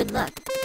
Good luck.